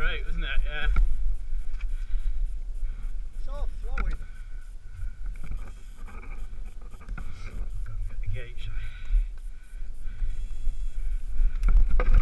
great, wasn't it? Yeah. It's all flowing. Gate, shall I?